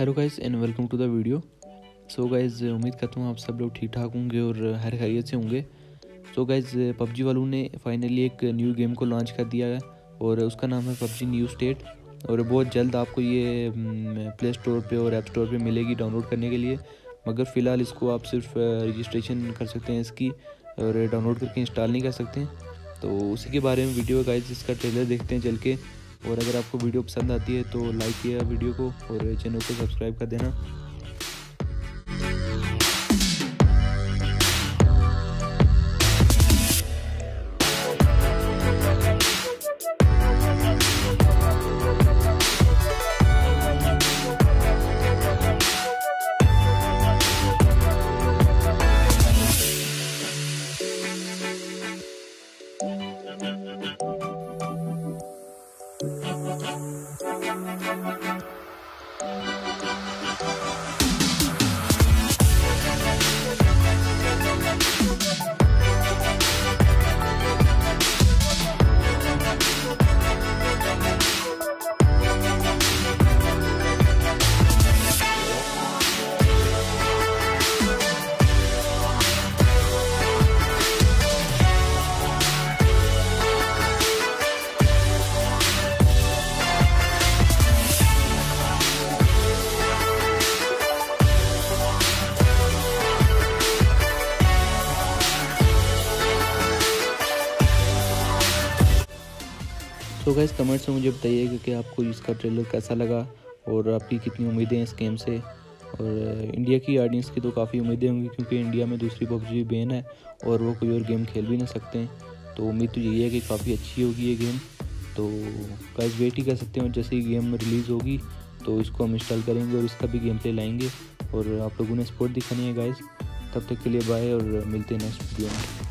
Hello guys and welcome to the video so guys उम्मीद करता हूँ आप सब लोग ठीक ठाक होंगे और हर खैरियत से होंगे। सो गाइस पबजी वालों ने फाइनली एक न्यू गेम को लॉन्च कर दिया है और उसका नाम है पबजी न्यू स्टेट और बहुत जल्द आपको ये प्ले स्टोर पे और ऐप स्टोर पे मिलेगी डाउनलोड करने के लिए। मगर फ़िलहाल इसको आप सिर्फ़ रजिस्ट्रेशन कर सकते हैं इसकी और डाउनलोड करके इंस्टॉल नहीं कर सकते। तो उसी के बारे में वीडियो गाइज़ इसका ट्रेलर देखते हैं चल के। और अगर आपको वीडियो पसंद आती है तो लाइक किया वीडियो को और चैनल को सब्सक्राइब कर देना। तो गैस कमेंट्स में मुझे बताइए कि आपको इसका ट्रेलर कैसा लगा और आपकी कितनी उम्मीदें हैं इस गेम से? और इंडिया की ऑडियंस की तो काफ़ी उम्मीदें होंगी क्योंकि इंडिया में दूसरी पबजी बैन है और वो कोई और गेम खेल भी ना सकते हैं। तो उम्मीद तो यही है कि काफ़ी अच्छी होगी ये गेम तो गाइस वेट ही कर सकते हैं जैसे ही गेम रिलीज़ होगी तो इसको हम इंस्टॉल करेंगे और इसका भी गेम प्ले लाएँगे। और आप लोगों ने सपोर्ट दिखानी है गाइज़ तब तक के लिए बाय और मिलते हैं नेक्स्ट वीडियो में।